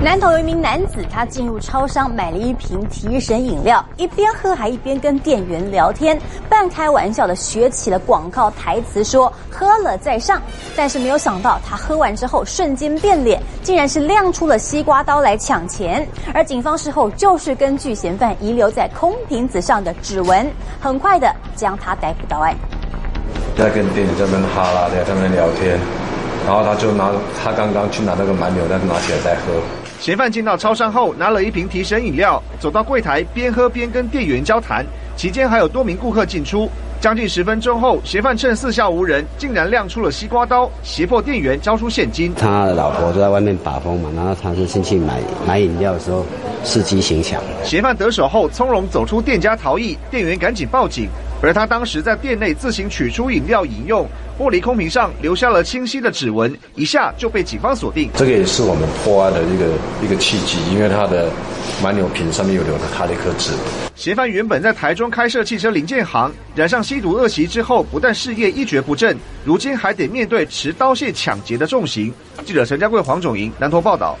南投有一名男子，他进入超商买了一瓶提神饮料，一边喝还一边跟店员聊天，半开玩笑的学起了广告台词，说喝了再上。但是没有想到，他喝完之后瞬间变脸，竟然是亮出了西瓜刀来抢钱。而警方事后就是根据嫌犯遗留在空瓶子上的指纹，很快的将他逮捕到案。在跟店员这边哈拉在那边聊天，然后他就拿他刚刚去拿那个蛮牛，但是拿起来再喝。嫌犯进到超商后，拿了一瓶提神饮料，走到柜台边喝边跟店员交谈，期间还有多名顾客进出。将近十分钟后，嫌犯趁四下无人，竟然亮出了西瓜刀，胁迫店员交出现金。他的老婆就在外面把风嘛，然后他是进去买买饮料的时候，伺机行抢。嫌犯得手后，从容走出店家逃逸，店员赶紧报警。而他当时在店内自行取出饮料饮用，玻璃空瓶上留下了清晰的指纹，一下就被警方锁定。这个也是我们破案的一个一个契机，因为他的蛮牛瓶上面有留着他的一颗指纹。嫌犯原本在台中开设汽车零件行，染上吸毒恶习之后，不但事业一蹶不振，如今还得面对持刀械抢劫的重刑。记者陈家贵、黄种莹南投报道。